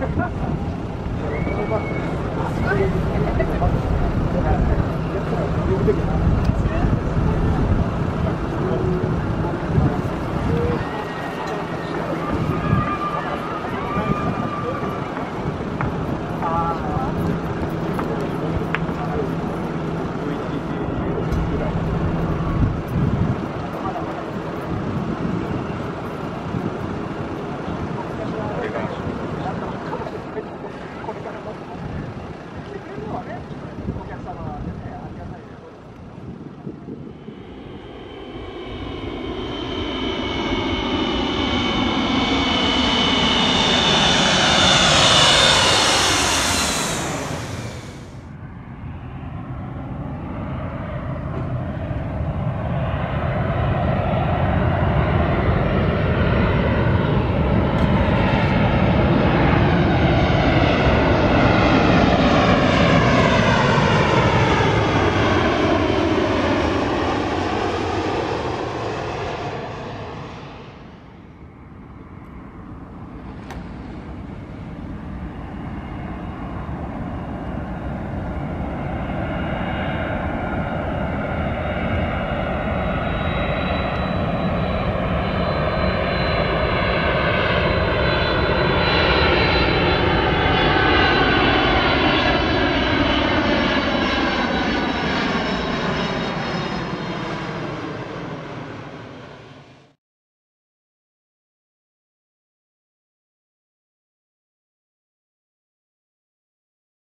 Ha ha ha!